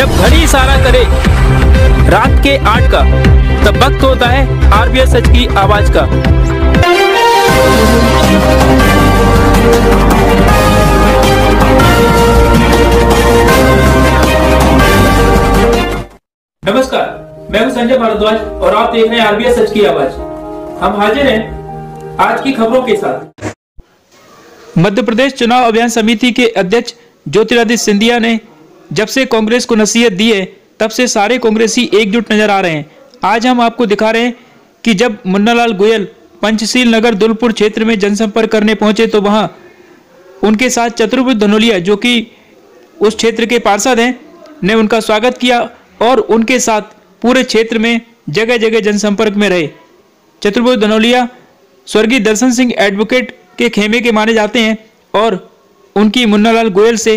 जब घड़ी इशारा करे रात के आठ का तब वक्त होता है सच की आवाज़ का। नमस्कार मैं हूँ संजय भारद्वाज और आप देख रहे हैं आरबीएस सच की आवाज़। हम हाजिर हैं आज की खबरों के साथ। मध्य प्रदेश चुनाव अभियान समिति के अध्यक्ष ज्योतिरादित्य सिंधिया ने जब से कांग्रेस को नसीहत दी है, तब से सारे कांग्रेसी एकजुट नज़र आ रहे हैं। आज हम आपको दिखा रहे हैं कि जब मुन्नालाल गोयल पंचशील नगर दुलपुर क्षेत्र में जनसंपर्क करने पहुँचे तो वहाँ उनके साथ चतुर्भुज धनोलिया, जो कि उस क्षेत्र के पार्षद हैं, ने उनका स्वागत किया और उनके साथ पूरे क्षेत्र में जगह जगह जनसंपर्क में रहे। चतुर्भुज धनोलिया स्वर्गीय दर्शन सिंह एडवोकेट के खेमे के माने जाते हैं और उनकी मुन्नालाल गोयल से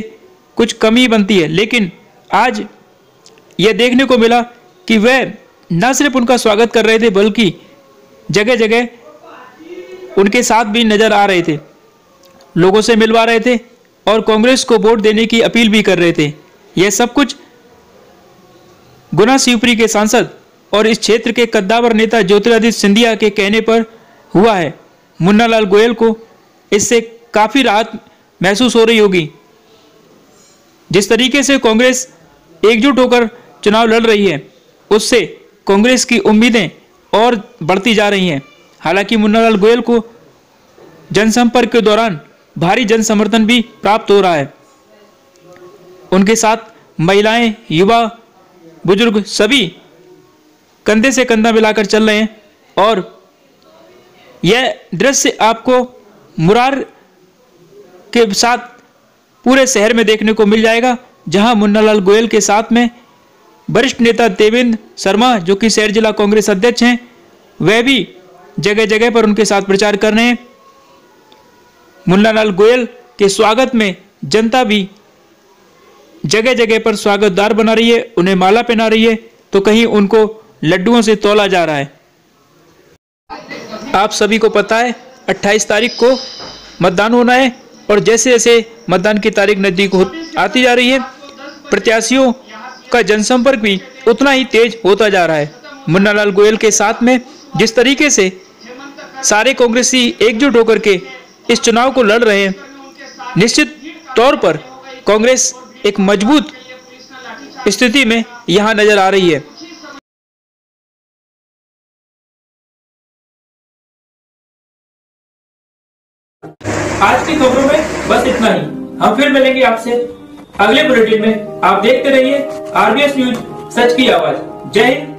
कुछ कमी बनती है। लेकिन आज यह देखने को मिला कि वह न सिर्फ़ उनका स्वागत कर रहे थे, बल्कि जगह जगह उनके साथ भी नज़र आ रहे थे। लोगों से मिलवा रहे थे और कांग्रेस को वोट देने की अपील भी कर रहे थे। यह सब कुछ गुना शिवपुरी के सांसद और इस क्षेत्र के कद्दावर नेता ज्योतिरादित्य सिंधिया के कहने पर हुआ है। मुन्नालाल गोयल को इससे काफ़ी राहत महसूस हो रही होगी। जिस तरीके से कांग्रेस एकजुट होकर चुनाव लड़ रही है, उससे कांग्रेस की उम्मीदें और बढ़ती जा रही हैं। हालाँकि मुन्नालाल गोयल को जनसंपर्क के दौरान भारी जन समर्थन भी प्राप्त हो रहा है। उनके साथ महिलाएँ, युवा, बुज़ुर्ग सभी कंधे से कंधा मिलाकर चल रहे हैं और यह दृश्य आपको मुरार के साथ पूरे शहर में देखने को मिल जाएगा, जहाँ मुन्नालाल गोयल के साथ में वरिष्ठ नेता देवेंद्र शर्मा, जो कि शहर जिला कांग्रेस अध्यक्ष हैं, वह भी जगह जगह पर उनके साथ प्रचार कर रहे हैं। मुन्नालाल गोयल के स्वागत में जनता भी जगह जगह पर स्वागतदार बना रही है, उन्हें माला पहना रही है तो कहीं उनको लड्डुओं से तोला जा रहा है। आप सभी को पता है 28 तारीख को मतदान होना है और जैसे जैसे मतदान की तारीख नज़दीक आती जा रही है, प्रत्याशियों का जनसंपर्क भी उतना ही तेज होता जा रहा है। मुन्नालाल गोयल के साथ में जिस तरीके से सारे कांग्रेसी एकजुट होकर के इस चुनाव को लड़ रहे हैं, निश्चित तौर पर कांग्रेस एक मज़बूत स्थिति में यहाँ नज़र आ रही है। आज की खबरों में बस इतना ही। हम फिर मिलेंगे आपसे अगले बुलेटिन में। आप देखते रहिए आरबीएस न्यूज़, सच की आवाज़। जय हिंद।